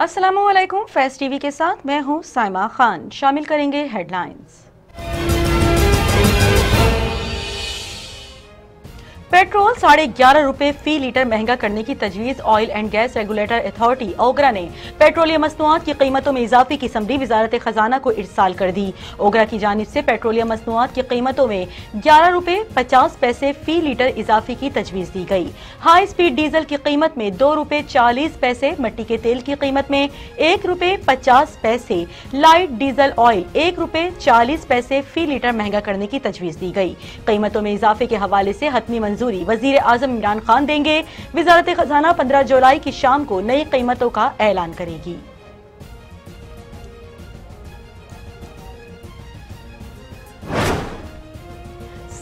असलम फैस TV के साथ मैं हूँ साइमा खान। शामिल करेंगे हेडलाइंस। पेट्रोल साढ़े ग्यारह रूपए फ़ी लीटर महँगा करने की तजवीज oil and gas regulator authority, OGRA ने। पेट्रोलियम मसनुआत की कीमतों में इजाफे की समरी वजारत खजाना को इरसाल कर दी। ओगरा की जानब से पेट्रोलियम मसनुआत की कीमतों में ग्यारह रूपए पचास पैसे फ़ी लीटर इजाफे की तजवीज दी गई। हाई स्पीड डीजल की कीमत में दो रूपए चालीस पैसे, मट्टी के तेल की कीमत में एक रूपए पचास पैसे। लाइट डीजल ऑयल एक रूपए चालीस पैसे फ़ी लीटर महँगा करने की तजवीज दी गई। कीमतों में इजाफे के हवाले से हतमी मंजूरी वज़ीर आज़म इमरान खान देंगे। वजारत खजाना पंद्रह जुलाई की शाम को नई कीमतों का ऐलान करेगी।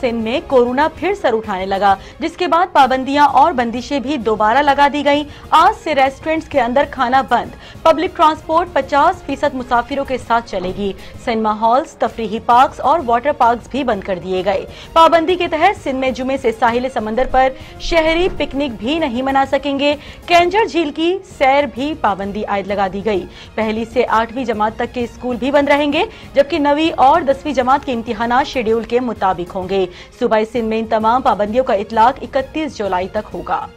सिंध में कोरोना फिर सर उठाने लगा, जिसके बाद पाबंदियाँ और बंदिशें भी दोबारा लगा दी गईं। आज से रेस्टोरेंट्स के अंदर खाना बंद, पब्लिक ट्रांसपोर्ट 50 फ़ीसद मुसाफिरों के साथ चलेगी। सिनेमा हॉल्स, तफरीही पार्क और वाटर पार्क भी बंद कर दिए गए। पाबंदी के तहत सिंध में जुमे से साहिल समंदर पर शहरी पिकनिक भी नहीं मना सकेंगे। कैंजर झील की सैर भी पाबंदी आयद लगा दी गई। पहली से आठवीं जमात तक के स्कूल भी बंद रहेंगे, जबकि नवी और दसवीं जमात के इम्तिहान शेड्यूल के मुताबिक होंगे। सूबाई सिंध में इन तमाम पाबंदियों का इतलाक 31 जुलाई तक होगा।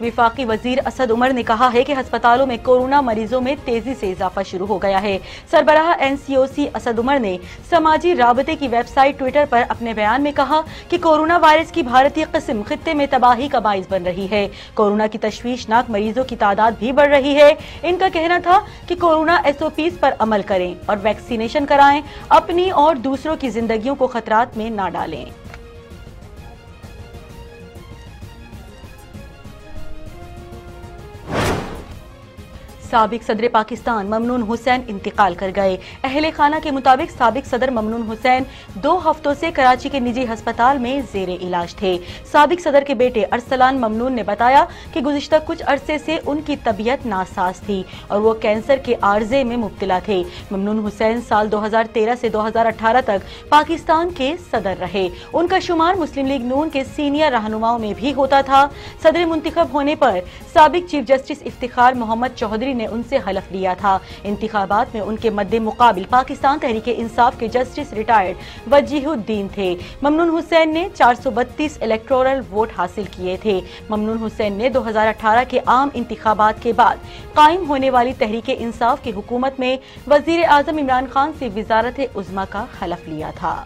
विफाकी वज़ीर असद उमर ने कहा है कि अस्पतालों में कोरोना मरीजों में तेज़ी से इजाफा शुरू हो गया है। सरबराह एनसीओसी असद उमर ने समाजी राबते की वेबसाइट ट्विटर पर अपने बयान में कहा कि कोरोना वायरस की भारतीय किस्म खत्ते में तबाही का बाइस बन रही है। कोरोना की तशवीशनाक मरीजों की तादाद भी बढ़ रही है। इनका कहना था कि कोरोना एसओपीज पर अमल करें और वैक्सीनेशन कराएँ, अपनी और दूसरों की जिंदगियों को खतरात में न डालें। सबक सदर पाकिस्तान ममनून हुसैन इंतकाल कर गए। अहल खाना के मुताबिक सबक सदर ममनून हुसैन दो हफ्तों से कराची के निजी अस्पताल में जेर इलाज थे। सबक सदर के बेटे अरसलान ममनून ने बताया कि गुजशत कुछ अरसे से उनकी तबीयत नासाज थी और वो कैंसर के आर्जे में मुबतला थे। ममनून हुसैन साल 2013 से 2018 तक पाकिस्तान के सदर रहे। उनका शुमार मुस्लिम लीग नून के सीनियर रहनुमाओं में भी होता था। सदर मुंतखब होने पर सबक चीफ जस्टिस इफ्तार मोहम्मद चौधरी ने उनसे हलफ लिया था। इंतबात में उनके मद्दे मुकाबल पाकिस्तान तहरीक इंसाफ के जस्टिस रिटायर्ड वजीहुद्दीन थे। ममनून हुसैन ने 432 इलेक्टोरल वोट हासिल किए थे। ममनून हुसैन ने 2018 के आम इंतबात के बाद कायम होने वाली तहरीक इंसाफ की हुकूमत में वज़ीर आज़म इमरान खान से वजारत उजमा का हलफ लिया था।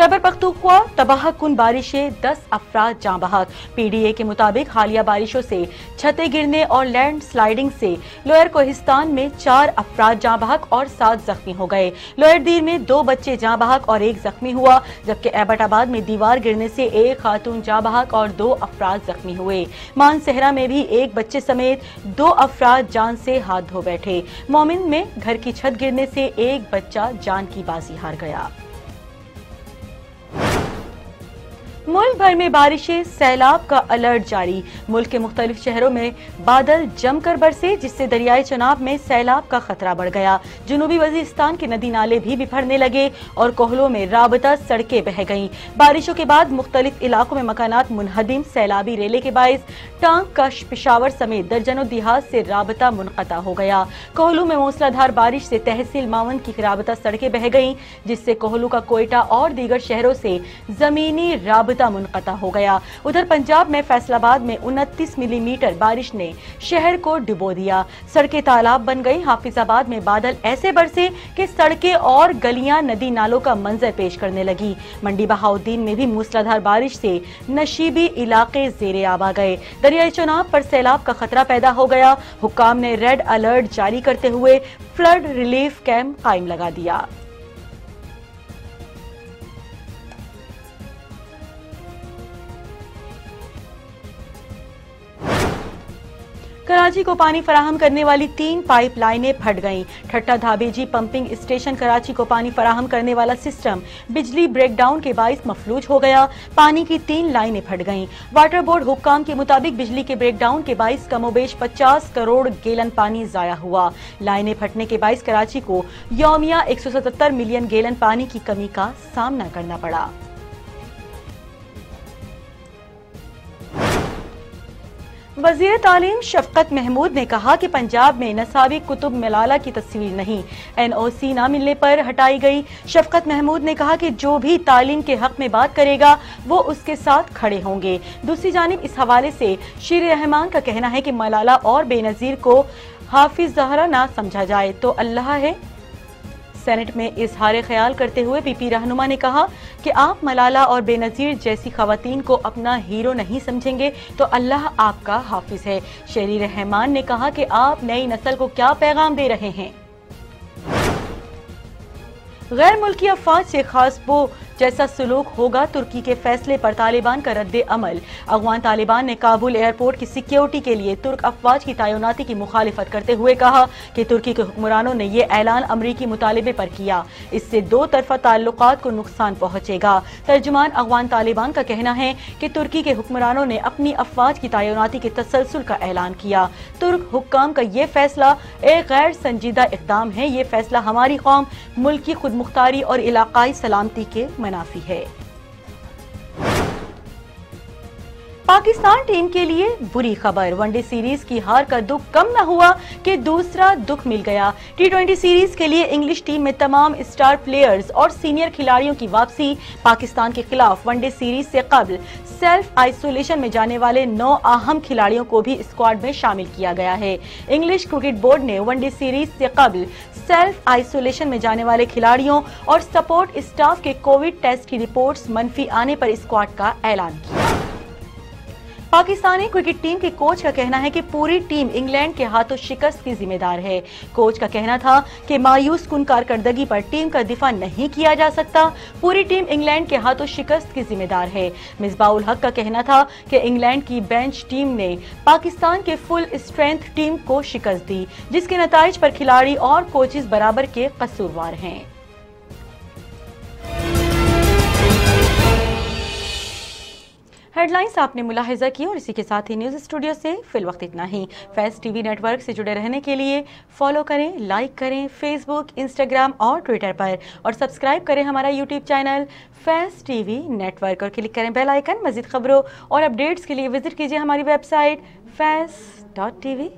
खैबर पख्तूनख्वा तबाह कुन बारिशें दस अफराद जाँ बहक पी डी ए के मुताबिक हालिया बारिशों से छतें गिरने और लैंड स्लाइडिंग से लोअर कोहिस्तान में चार अफराद जाँ बहक और सात जख्मी हो गए। लोअर दीर में दो बच्चे जाँ बहक और एक जख्मी हुआ, जबकि एबटाबाद में दीवार गिरने से एक खातून जाँ बहक और दो अफराद जख्मी हुए। मानसहरा में भी एक बच्चे समेत दो अफराद जान से हाथ धो बैठे। मोमिन में घर की छत गिरने से एक बच्चा जान की बाजी हार गया। मुल्क भर में बारिशें, सैलाब का अलर्ट जारी। मुल्क के मुख्तलिफ़ शहरों में बादल जमकर बरसे, जिससे दरियाए चुनाव में सैलाब का खतरा बढ़ गया। जुनूबी वजीस्तान के नदी नाले भी बिफरने लगे और कोहलों में राबता सड़कें बह गईं। बारिशों के बाद मुख्तलिफ़ इलाकों में मकानात मुनहदिम सैलाबी रेले के बायस, टांग कश पिशावर समेत दर्जनों दिहात से रबता मुनता हो गया। कोहलू में मूसलाधार बारिश से तहसील मावन की राबता सड़कें बह गईं, जिससे कोहलू का कोयटा और दीगर शहरों से जमीनी रबता मुनता हो गया। उधर पंजाब में फैसलाबाद में उनतीस मिलीमीटर बारिश ने शहर को डुबो दिया। सड़कें तालाब बन गई। हाफिजाबाद में बादल ऐसे बरसे कि सड़कें और गलियाँ, नदी नालों का मंजर पेश करने लगी। मंडी बहाउद्दीन में भी मूसलाधार बारिश से नशीबी इलाके जेरे आबा गए। दरियाई चुनाव पर सैलाब का खतरा पैदा हो गया। हुकाम ने रेड अलर्ट जारी करते हुए फ्लड रिलीफ कैंप कायम लगा दिया। कराची को पानी फराहम करने वाली तीन पाइप लाइनें फट गईं। ठट्टा धाबेजी पंपिंग स्टेशन कराची को पानी फराहम करने वाला सिस्टम बिजली ब्रेकडाउन के बायस मफलूज हो गया। पानी की तीन लाइनें फट गईं। वाटर बोर्ड हुक्काम के मुताबिक बिजली के ब्रेकडाउन के बायस कमोबेश 50 करोड़ गेलन पानी जाया हुआ। लाइनें फटने के बायस कराची को योमिया 177 मिलियन गेलन पानी की कमी का सामना करना पड़ा। वज़ीर तालीम शफकत महमूद ने कहा कि पंजाब में नसाबी कुतुब मलाला की तस्वीर नहीं। एन ओ सी न मिलने पर हटाई गई। शफकत महमूद ने कहा कि जो भी तालीम के हक में बात करेगा, वो उसके साथ खड़े होंगे। दूसरी जानब इस हवाले से शीर रहमान का कहना है कि मलाला और बेनज़ीर को हाफिज जहरा ना समझा जाए। तो अल्लाह है। सेनेट में इजहार ख्याल करते हुए पीपी रहनुमा ने कहा कि आप मलाला और बेनज़ीर जैसी खातन को अपना हीरो नहीं समझेंगे तो अल्लाह आपका हाफिज है। शेरी रहमान ने कहा कि आप नई नस्ल को क्या पैगाम दे रहे हैं? गैर मुल्की अफवाज से खास वो जैसा सलूक होगा, तुर्की के फैसले पर तालिबान का रद्द अमल। अफगान तालिबान ने काबुल एयरपोर्ट की सिक्योरिटी के लिए तुर्क अफवाज की तैनाती की मुखालिफत करते हुए कहा कि तुर्की के हुक्मरानों ने यह ऐलान अमरीकी मुतालबे पर किया। इससे दो तरफा ताल्लुक को नुकसान पहुंचेगा। तर्जुमान अफगान तालिबान का कहना है कि तुर्की के हुक्मरानों ने अपनी अफवाज की तैनाती के तसलसल का ऐलान किया। तुर्क हुक्काम का यह फैसला एक गैर संजीदा इकदाम है। ये फैसला हमारी कौम, मुल्क की खुद मुख्तारी और इलाकाई सलामती के मुनाफी है। पाकिस्तान टीम के लिए बुरी खबर। वनडे सीरीज़ की हार का दुख कम न हुआ कि दूसरा दुख मिल गया। टी ट्वेंटी सीरीज़ के लिए इंग्लिश टीम में तमाम स्टार प्लेयर्स और सीनियर खिलाड़ियों की वापसी पाकिस्तान के खिलाफ वनडे सीरीज़ से कबल। सेल्फ आइसोलेशन में जाने वाले नौ अहम खिलाड़ियों को भी स्क्वाड में शामिल किया गया है। इंग्लिश क्रिकेट बोर्ड ने वनडे सीरीज़ से कबल सेल्फ आइसोलेशन में जाने वाले खिलाड़ियों और सपोर्ट स्टाफ के कोविड टेस्ट की रिपोर्ट्स मनफी आने पर स्क्वाड का ऐलान किया। पाकिस्तानी क्रिकेट टीम के कोच का कहना है कि पूरी टीम इंग्लैंड के हाथों शिकस्त की जिम्मेदार है। कोच का कहना था कि मायूस कुन कारकर्दगी पर टीम का दिफा नहीं किया जा सकता। पूरी टीम इंग्लैंड के हाथों शिकस्त की जिम्मेदार है। मिसबाउल हक का कहना था कि इंग्लैंड की बेंच टीम ने पाकिस्तान के फुल स्ट्रेंथ टीम को शिकस्त दी, जिसके नतज पर खिलाड़ी और कोचेज बराबर के कसूरवार हैं। हेडलाइंस आपने मुलाहिजा की और इसी के साथ ही न्यूज़ स्टूडियो से फिल वक्त इतना ही। फैस टीवी नेटवर्क से जुड़े रहने के लिए फॉलो करें, लाइक करें फेसबुक इंस्टाग्राम और ट्विटर पर और सब्सक्राइब करें हमारा यूट्यूब चैनल फैस टीवी नेटवर्क और क्लिक करें बेलाइकन मजीद खबरों और अपडेट्स के लिए विज़िट कीजिए हमारी वेबसाइट फैस डॉट टी